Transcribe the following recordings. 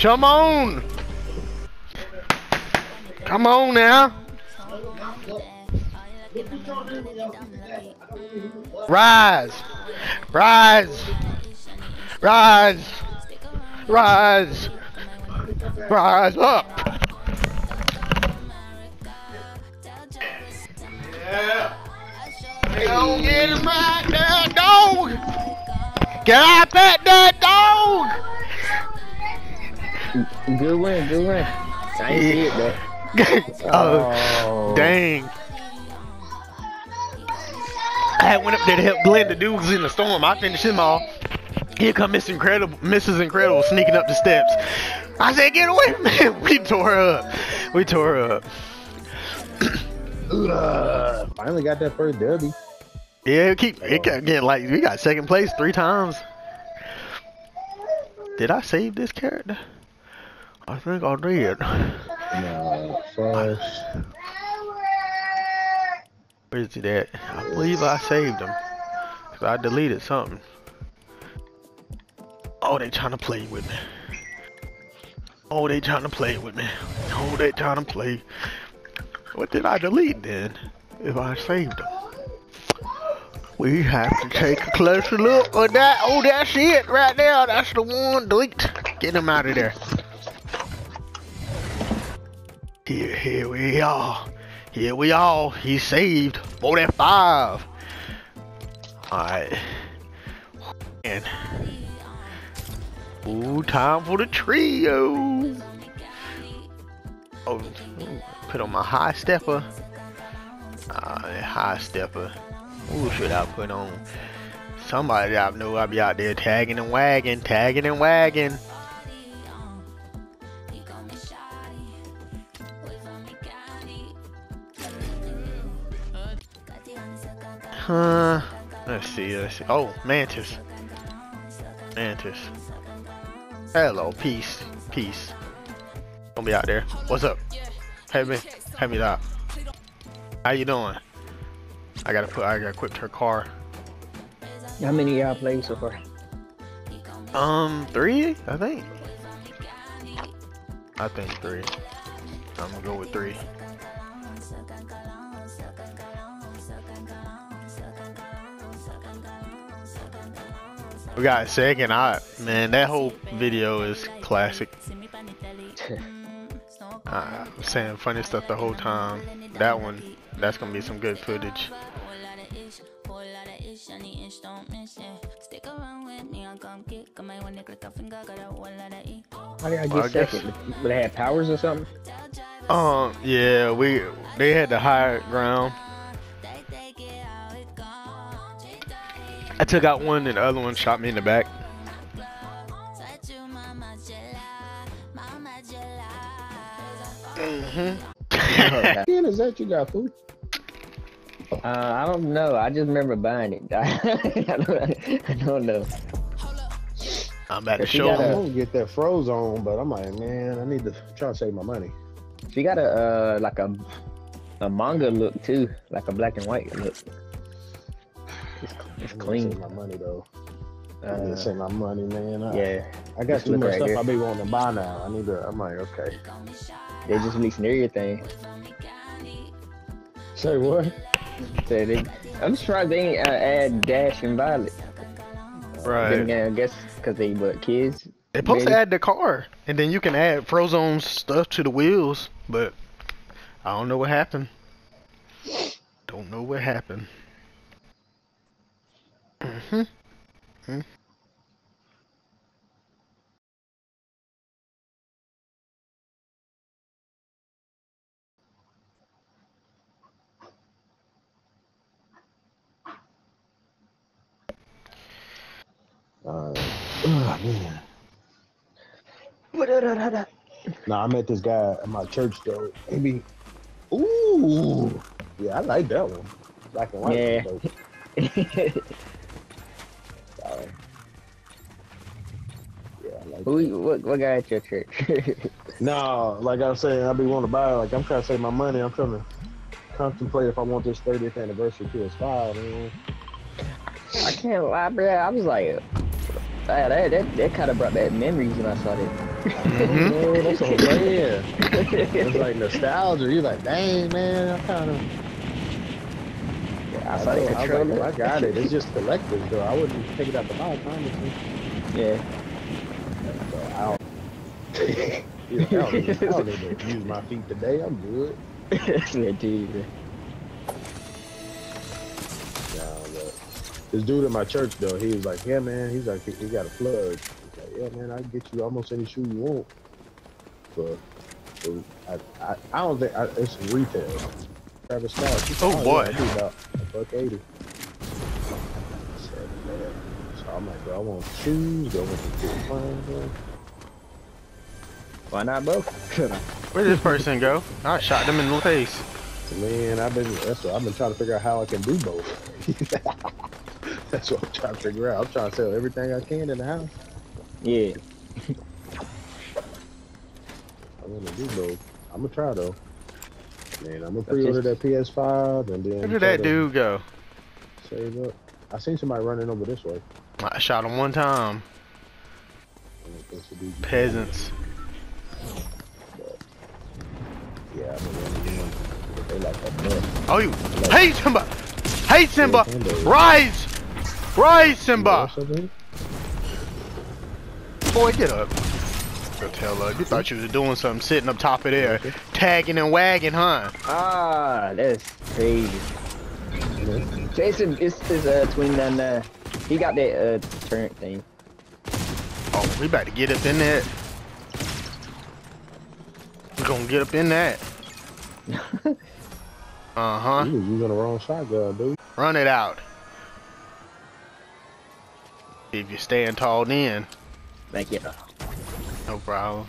Come on. Come on now. Rise. Rise. Rise. Rise. Rise up. Yeah. Don't get him right there, dog. Get out that there, dog. Good win, good win. I ain't see it though. oh, dang. I had went up there to help Glenn. The dude was in the storm. I finished him off. Here come Miss Incredible, Mrs. Incredible sneaking up the steps. I said, get away from me. We tore her up. We tore her up. Ugh, finally got that first derby. Yeah, it keep it kept getting like we got second place three times. Did I save this character? I think I did. No, first. Where's it at? I believe I saved him. Cause I deleted something. Oh, they trying to play with me. Oh, they trying to play with me. Oh, they trying to play. What did I delete then? If I saved them. We have to take a closer look at that. Oh, that's it right there. That's the one. Delete. Get him out of there. Here, we are. Here we are. He saved. 45. Alright. And. Ooh, time for the trio. Oh, put on my high stepper. Uh, high stepper. Who should I put on? Somebody I know I'll be out there tagging and wagging, tagging and wagging. Huh. Let's see, let's see. Oh, Mantis. Mantis. Hello, peace. Peace. Gonna be out there. What's up? Hey me. Hey me up. How you doing? I gotta put I gotta equip her car. How many y'all played so far? Um, three, I think. I think three. I'm gonna go with three. We got second. I man, that whole video is classic. Uh, I'm saying funny stuff the whole time. That one, that's gonna be some good footage. How did I get Well, I guess- second? But they had powers or something? Um, yeah, we they had the higher ground. I took out one and the other one shot me in the back. Mm-hmm. Ken, is that you got food? Uh, I don't know. I just remember buying it. I don't, I don't know. I'm about to If you show got I'm gonna get that Frozone, but I'm like, man, I need to try to save my money. She got a uh, like a a manga look too, like a black and white look. It's, it's I need to clean. Save my money though. I need to Uh, save my money, man. I, yeah, I got too much right stuff here. I be wanting to buy now. I need to. I'm like, okay. they just releasing everything. Say what? So they, I'm surprised they ain't uh, add Dash and Violet. Then Right. I guess because they but kids. They're supposed to add the car, and then you can add Frozone stuff to the wheels, but I don't know what happened. Don't know what happened. Mm-hmm. Uh, oh, man. Nah, I met this guy at my church though. Maybe. Ooh. Yeah, I like that one. Black and white. Yeah. Who? What? What guy at your church? No, like I was saying, I be wanting to buy. Like I'm trying to save my money. I'm trying to contemplate if I want this 30th anniversary PS5. Man. I can't lie, bro. I was like, ah, that that that, that kind of brought back memories when I saw that. Mhm. Oh, that's what I'm. It's like nostalgia. You're like, dang, man, I kind of. Yeah, I I, saw the know, I, like. I got it. It's just collectors, though. I wouldn't take it out the box, honestly. Yeah. So I don't. Yeah, I, don't need, I don't need use my feet today. I'm good. dude. Nah, this dude at my church though, he was like, "Yeah, man." He's like, "He, he got a plug." He's like, "Yeah, man, I can get you almost any shoe you want." But I, I, I don't think I, it's retail. Travis Scott. Oh, boy. About a buck eighty. So I'm like, "Bro, I want shoes. Do I want the good ones?" Why not both? Where did this person go? I shot them in the face. Man, I've been that's what I've been trying to figure out how I can do both. that's what I'm trying to figure out. I'm trying to sell everything I can in the house. yeah. I'm gonna do both. I'm gonna try though. Man, I'm gonna That's pre-order that PS5 and then Where did that dude go? Save up. I seen somebody running over this way. I shot him one time. I don't think so, dude. Peasants. Yeah, I've been running in. But They like a buck. Oh, you. Hey, Simba! Hey, Simba! Rise! Rise, Simba! You know something? Boy, get up. Go tell her. You thought you was doing something sitting up top of there, tagging and wagging, huh? Ah, that's crazy. Jason, it's his uh, twin down there. He got that uh turret thing. Oh, we about to get up in that. We're gonna get up in that. Uh huh. You was using the wrong shotgun, dude. Run it out. If you stand tall, then Like yeah. no problem.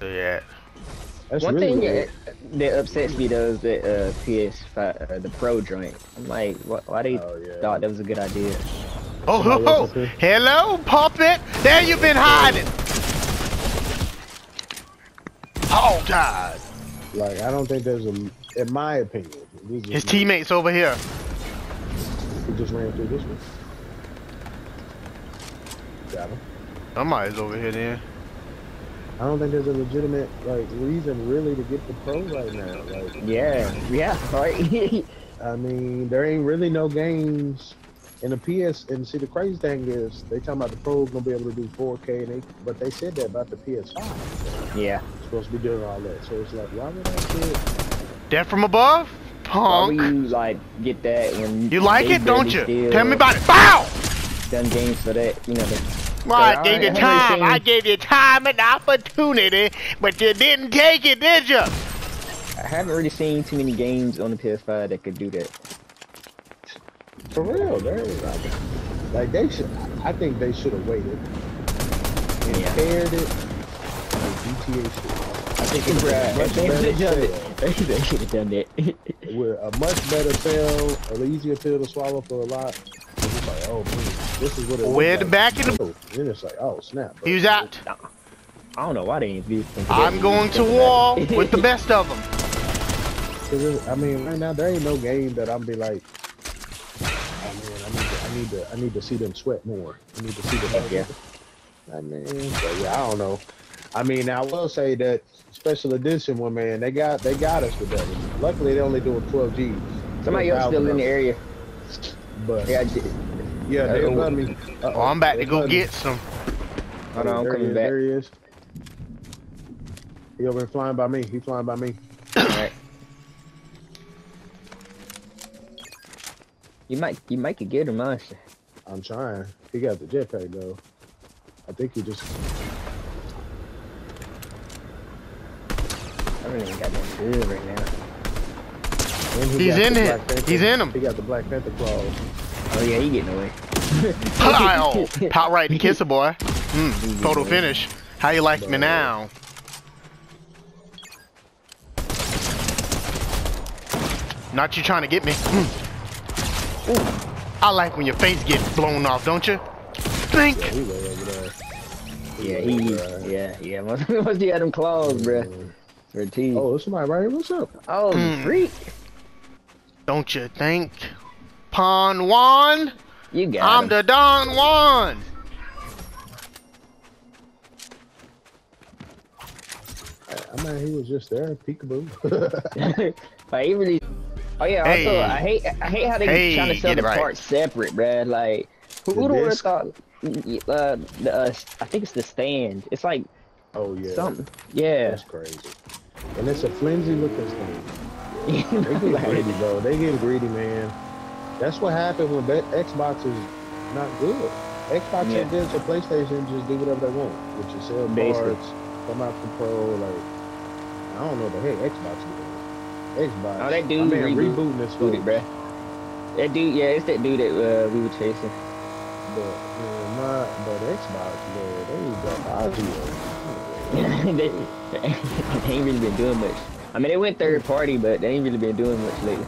So yeah. That's One really thing weird. that, that upsets me though is that uh, PS5, uh, the Pro joint. I'm like, wh- why they Oh, yeah. thought that was a good idea? Oh, Somebody ho, ho. else up here? hello, puppet. There you've been hiding. Oh God. Like, I don't think there's a, in my opinion, His teammates over here. He just ran through this one. Got him. Somebody's over here then. I don't think there's a legitimate like reason really to get the pro right now. Like, Yeah, yeah, right. I mean, there ain't really no games in the PS. And see, the crazy thing is, they talking about the pro's gonna be able to do 4K, and they, but they said that about the PS5. yeah. It's supposed to be doing all that. So it's like, why would I shit? Death from above? Why would Punk. you like get that when You like it, don't you? still Tell me about it. Bow! Done games for that, you know. The, Well, I gave you I- I time. I gave you time and opportunity, but you didn't take it, did you? I haven't really seen too many games on the PS5 that could do that. For real, they like, like they should. I think they should have waited and Yeah. paired it with GTA shit. I think it's was Right. a much They better should have done sell. that. They should have done that. with a much better sell, an easier pill to swallow for a lot. It's just like, oh man, this is what it Where looks the like. back of the- Oh, Then it's like, oh snap. bro. He's out. I don't know why they ain't do. I'm going to war with the best of them. it- I mean, right now there ain't no game that I'm be like, oh man, I need to, I need to, I need to see them sweat more. I need to see them. Yeah. I mean, so yeah, I don't know. I mean, I will say that special edition one, man, they got they got us with that one. Luckily, they only doing 12 G's. Somebody else still in the area. But Yeah, yeah, I did. yeah, they Uh, above me. Oh, I'm about to go get some. Hold on, I'm there coming is, back. There he is. He over here flying by me. He flying by me. Alright. You might, you might could get him, honestly. I'm trying. He got the jetpack though. I think he just. Really ain't got good right now. he He's in it. He's in him. He got the Black Panther claws. Oh yeah, he getting away. Pow! Pop right and kiss a boy. Mm, photo finish. How you like me now? Not you trying to get me. Mm. Ooh. I like when your face gets blown off, don't you? Think. Yeah, he. Yeah, he, yeah, yeah. Once, once you had them claws, bruh, for T. Oh, there's somebody right here. What's up? Oh, Mm. freak. Don't you think? Pawn one? You got I'm him. the Don Juan. I mean, he was just there, peekaboo. like he really. Oh yeah. Hey. Also, I hate I hate how they Hey, trying to sell the it right. parts separate, bruh. Like who The would have thought? Uh, the, uh, I think it's the stand. It's like oh yeah, something. Yeah. that's crazy. And it's a flimsy looking thing. They get greedy, bro. They get greedy, man. That's what happened when Xbox is not good. Xbox Yeah. and then so PlayStation just do whatever they want, which is sell Basically. parts, come out control. Like I don't know the heck Xbox doing. Xbox. Oh, that I dude mean, reboot- rebooting this stuff. bruh. That dude, yeah, it's that dude that uh, we were chasing. But man, my but Xbox, man, they got Ozzy. they, they ain't really been doing much. I mean, they went third party, but they ain't really been doing much lately.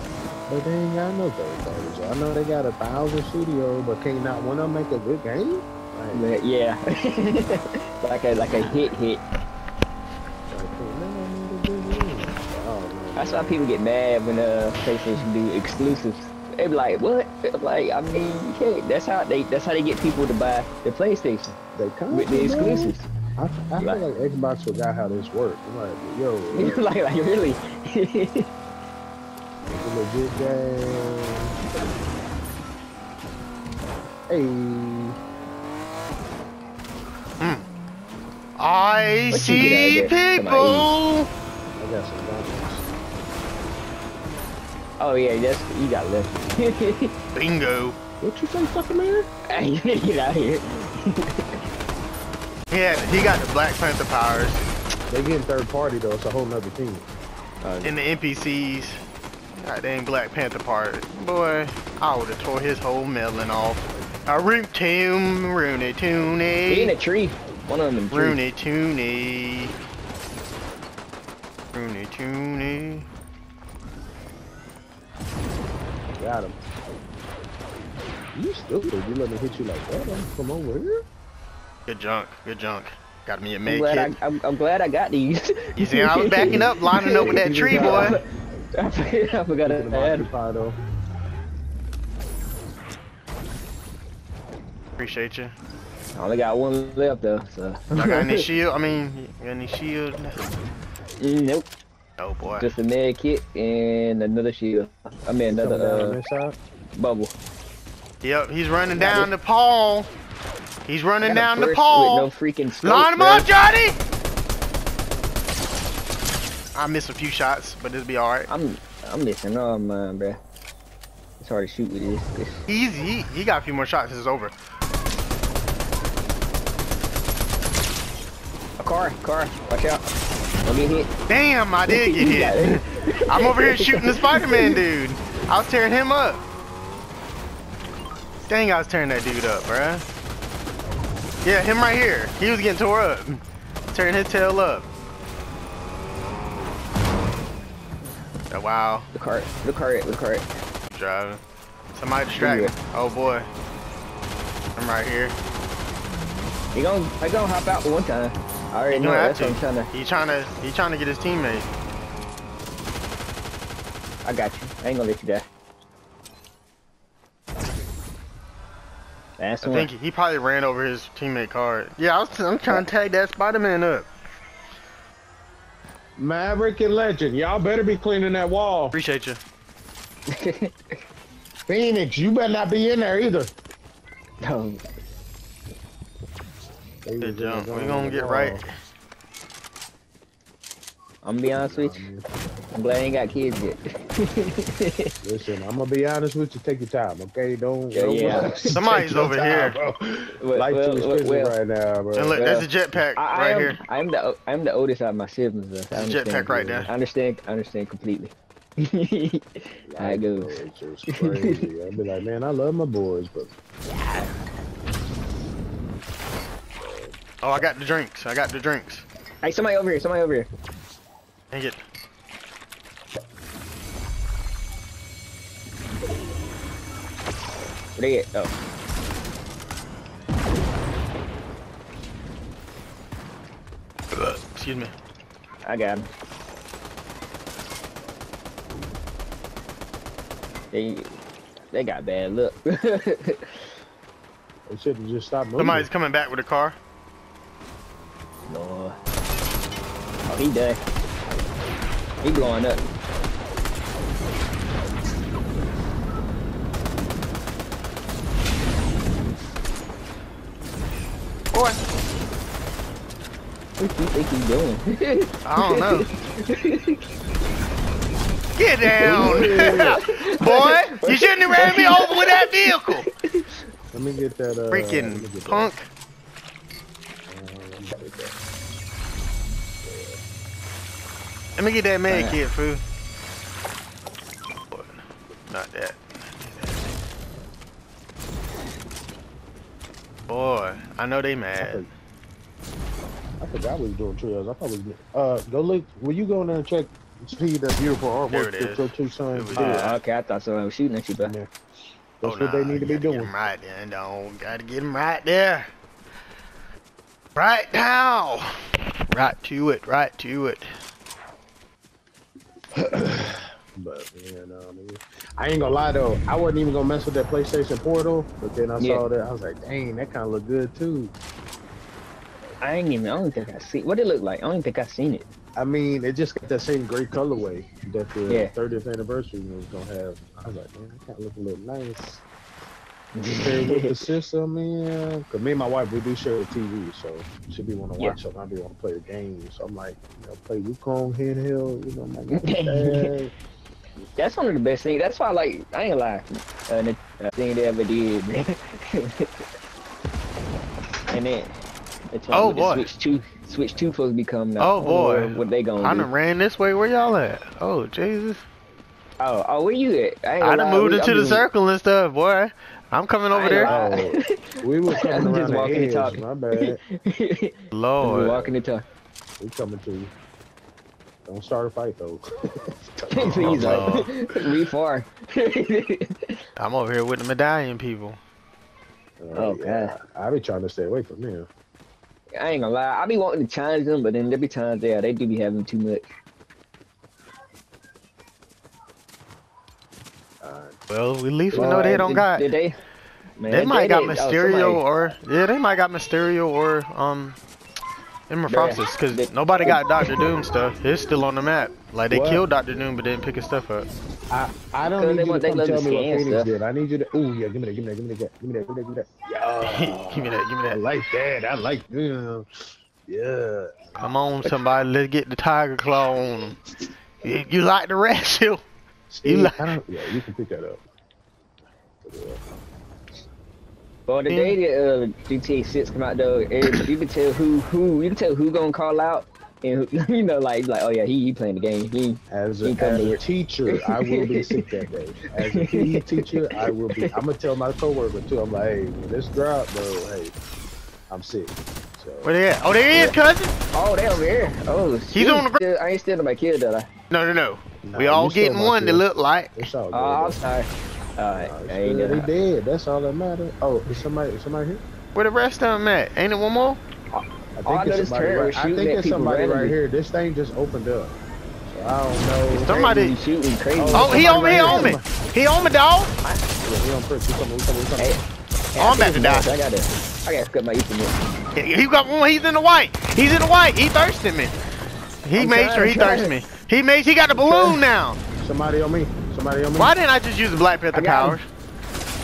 But they ain't got no third parties. I know they got a thousand studios, but can't not one of them make a good game? Like, But yeah, like a like a hit hit. like, can't none of them make a good game. Man. That's why people get mad when uh PlayStation do exclusives. They be like, what? Like, I mean, you can't. That's how they. That's how they get people to buy the PlayStation They come with the exclusives. I, I feel Like- like Xbox forgot how this works. I'm like, yo, it's like, like really. a legit game. Hey, mm. I What you see get out of there? people. I got some numbers. oh yeah, that's you got left. Bingo. What you say, sucker man? Hey, you gotta get out of here. Yeah, he got the Black Panther powers They getting third party though. It's a whole nother team. and the NPCs. God dang Black Panther part. Boy, I would have tore his whole melon off. A root tomb, Rooney He in a tree. One of them in the tree. Rooney Tooney. Rooney Tooney. Got him. You stupid. You let me hit you like that. I'm from over here. Good junk, good junk. Got me a I'm med glad, kit. I, I'm, I'm glad I got these. You see, I was backing up, lining up with that tree, boy. I forgot, I forgot Get him to add. occupied though. Appreciate you. I only got one left though, so. I got any shield? I mean, you got any shield? Nope. Oh boy. Just a med kit and another shield. I mean Coming down on another uh, bubble. Yep, he's running down it. the pole. He's running down the pole. No freaking scope, Line him up, Johnny! I missed a few shots, but it'll be alright. I'm I'm missing all mine, bruh. It's hard to shoot with this. this. Easy. He, he got a few more shots. This is over. A car, car, watch out. Don't get hit. Damn, I did get hit. I'm over here shooting the Spider-Man dude. I was tearing him up. Dang, I was tearing that dude up, bruh. Yeah, him right here. He was getting tore up. Tearing his tail up. Oh, wow. The car, the car, the car. Driving. Somebody distract me. Oh boy. I'm right here. He gonna, he gonna hop out one time. I already know. That's what I'm trying to. He trying to he trying to get his teammate. I got you. I ain't gonna let you die. That's I one. think he, he probably ran over his teammate card. Yeah, I was I'm trying to tag that Spider-Man up. Maverick and Legend, y'all better be cleaning that wall. Appreciate you. Phoenix, you better not be in there either. no, Good jump. We zone gonna get right. I'm gonna be honest with you. I'm glad I ain't got kids yet. Listen, I'm gonna be honest with you. Take your time, okay? Don't. Yeah, don't yeah. Somebody's over time, here. Bro. Well, Life well, too expensive well, right now, bro. And look, Well, that's a jetpack I, I right am, here. I'm the I'm the oldest out of my siblings. Though, so I It's a understand. jetpack right there. I understand. I understand completely. I go. It's just crazy. I'd be like, man, I love my boys, but Oh, I got the drinks. I got the drinks. Hey, somebody over here. Somebody over here. Dang it. Where they at? Oh, Excuse me. I got him. They they got bad luck. They should have just stopped moving. Somebody's coming back with a car. Lord. Oh, he dead. He blowing up. Boy, What do you think he's doing? I don't know. Get down! Boy, you shouldn't have ran me over with that vehicle! Let me get that. Uh, let Freaking get punk. Let me get that. Let me get that man Alright. kid, fool. Not that. Boy, I know they I, mad. I forgot we was doing trios. I thought we was. Uh, go look. Will you go in there and check? See that beautiful There artwork it your two sons It was did. there. Oh, okay, I thought someone was shooting at you, bro. in there. That's oh, what they need to be you gotta Get doing. right there, don't gotta get him right there. Right now. Right to it, right to it. But you know, I, mean, I ain't gonna lie though. I wasn't even gonna mess with that PlayStation Portal, but then I Yeah. saw that I was like, dang, that kind of look good too. I ain't even. I don't think I see. What it look like? I don't think I seen it. I mean, it just got that same great colorway that the Yeah. 30th anniversary was gonna have. I was like, man, that kind of look a little nice. With the system, man. Cause me and my wife, we do share a TV, so she be want to Yeah. watch something. I be want to play the game. So I'm like, you know, play Wukong handheld. You know, I'm like. That's one of the best things. That's why, I like, I ain't gonna lie. Uh, the uh, thing they ever did. and then, it's Oh, what boy. Switch two, Switch two supposed to become now. Oh, I don't know boy. what they gonna do. I do? done ran this way. Where y'all at? Oh, Jesus. Oh, oh, where you at? I, ain't I done lie, moved we- into I the circle and stuff, boy. I'm coming over there. Oh, we were coming I'm around just the walking and talking. My bad. we Lord. walking the talk. We coming to you. Don't start a fight though. Please, no. like, we far. I'm over here with the medallion people. Oh, God. I be trying to stay away from them. I ain't gonna lie. I be wanting to challenge them, but then there be times there they do be having too much. Uh, Well, we least we know they don't did- got. Did they? Man, They might got did- oh, Mysterio somebody- or yeah, they might got Mysterio or um Emma Yeah. Frostus because They- nobody got oh. Doctor Doom stuff. It's still on the map. Like they What? killed Doctor Doom but didn't pick his stuff up. I, I don't Because need they you want- to they come tell me what Phoenix stuff. did. I need you to. Ooh, yeah, give me that, give me that, give me that, give me that, give me that, give me that. Yeah, give me that, give me that. I like that. I like them. Yeah. Come on, somebody, let's get the tiger claw on them. You, you like the ratio? See, like- yeah, you can pick that up. Well, the Yeah. day that uh, GTA 6 come out though, it, you can tell who who you can tell who gonna call out, and who, you know like like oh yeah he, he playing the game. He As a, He as a teacher, I will be sick that day. As a PE teacher, I will be. I'm gonna tell my coworker too. I'm like, hey, when this drop, bro, hey, I'm sick. So Where they at? Oh, there he is, cousin. oh they over here. Oh He's on the gr- ground. I ain't stealing my kid though. No, no, no. Nah, we all getting one that kid. look like. it's all good. Oh, I'm sorry. Alright, Nah, I it's ain't good. know. Dead. That's all that matters. Oh, is somebody? Is somebody here? Where the rest of them at? Ain't it one more? I All Oh, it's somebody right, I think at it's somebody right here. This thing just opened up. So I don't know. Somebody- Crazy, shooting crazy. Oh, Oh, he somebody on me, he right on me. He on me, dog. Yeah, he on purpose. He coming, he coming, he coming. Hey, Oh, I'm about to die. I gotta, I gotta cut my Ethernet. He he got one. He's in the white. He's in the white. He thirsted me. He I'm made trying, sure he thirsted me. He made. He got the balloon now. Somebody on me. Somebody on me. Why didn't I just use the Black Panther powers?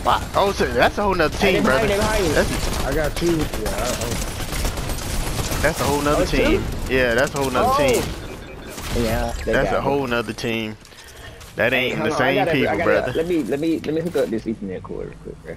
Why? Oh, so that's a whole nother team, behind brother. you, they behind you. That's I got two. Yeah. I, that's a whole nother Oh, two? team. Yeah, that's a whole nother Oh, team. Yeah, that's a me. whole nother team. That ain't hold the on, same gotta- people, gotta- brother. Let me let me let me hook up this Ethernet cord real quick, bro.